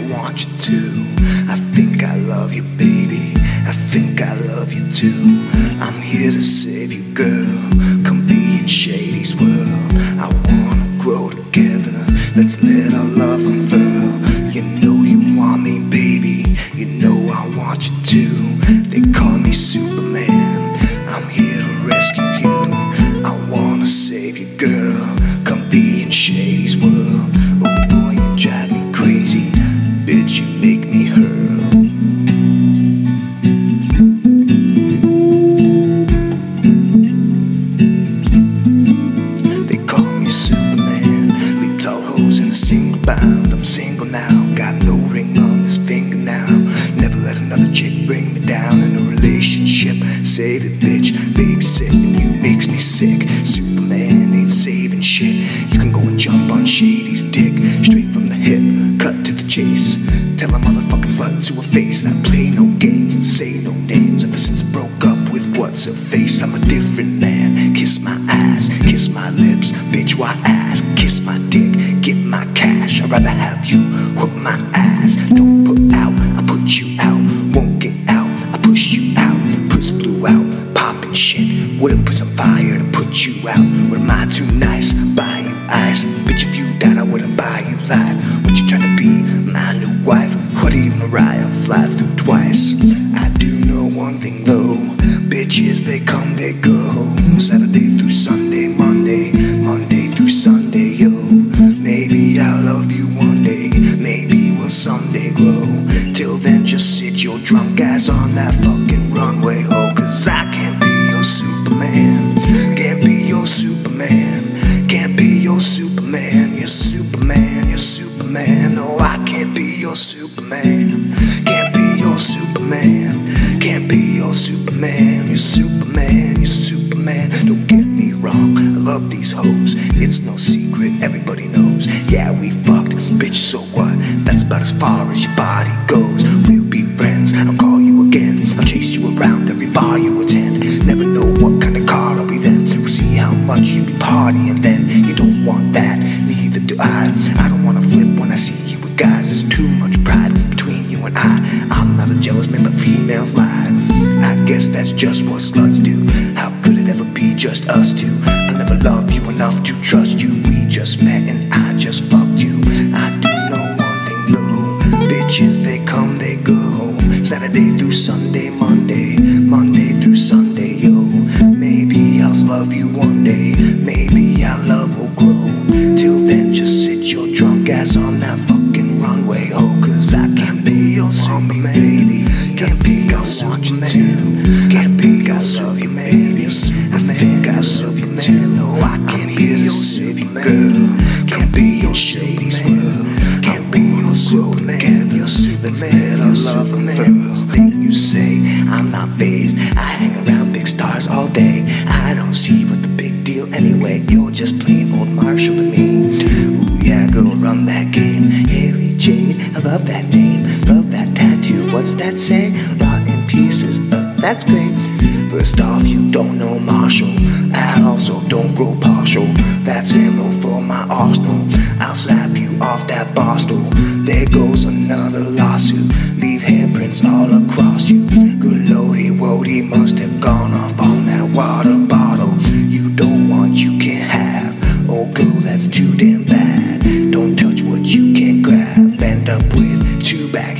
you to. I think I love you, baby. I think I love you too. I'm here to save you, girl. Come be in Shady's world. I wanna grow together. Let's let our love relationship. Save it, bitch. Babysitting you makes me sick. Superman ain't saving shit. You can go and jump on Shady's dick. Straight from the hip, cut to the chase. Tell a motherfucking slut to her face. I play no games and say no names. Ever since I broke up with what's her face, I'm a different man. Kiss my ass, kiss my lips. Bitch, why ask? Kiss my dick, get my cash. I'd rather have you whip my ass. Put some fire to put you out. What am I too nice? Buy you ice. Bitch, if you died, I wouldn't buy you life. What you trying to be? My new wife? What are you, Mariah? Fly through twice. I do know one thing though. Bitches, they come, they go. Saturday through Sunday, Monday, Monday through Sunday, yo. Maybe I'll love you one day, maybe we'll someday grow. Till then, just sit your drunk ass on that fucking runway, ho. Cause I can't Superman, can't be your Superman, can't be your Superman, you're Superman, you're Superman. No, I can't be your Superman, can't be your Superman, can't be your Superman, you're Superman, you're Superman. Don't get me wrong, I love these hoes, it's no secret, everybody knows. Yeah, we fucked, bitch, so what? That's about as far as your body goes. We'll be friends, I'll call you again, I'll chase you around every bar you attend. I. Don't wanna flip when I see you with guys. There's too much pride between you and I. I'm not a jealous man, but females lie. I guess that's just what sluts do. How could it ever be just us two? I never loved you enough to trust you. We just met and I just fucked you. I do know one thing though. Bitches, they come, they go. Saturday through Sunday, Monday Your Superman. First thing you say, I'm not phased. I hang around big stars all day. I don't see what the big deal anyway. You're just plain old Marshall to me. Ooh yeah, girl, run that game. Hailie Jade, I love that name. Love that tattoo. What's that say? Rot in pieces. Uh, that's great. First off, you don't know Marshall. I also don't grow partial. That's ammo for my arsenal. I'll slap you off that bar stool. There goes another lawsuit. All across you. Good lordy, woody must have gone off on that water bottle. You don't want, you can't have. Oh, girl, that's too damn bad. Don't touch what you can't grab. Bend up with two back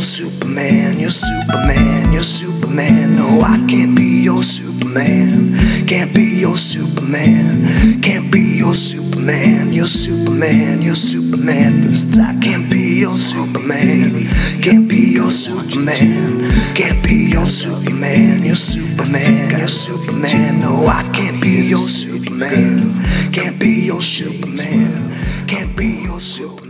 your Superman. You're Superman. You're Superman. No, I can't be your Superman. Can't be your Superman. Can't be your Superman. You're Superman. You're Superman. I can't be your Superman. Can't be your Superman. Can't be your Superman. You're Superman. You're Superman. No, I can't be your Superman. Can't be your Superman. Can't be your Superman.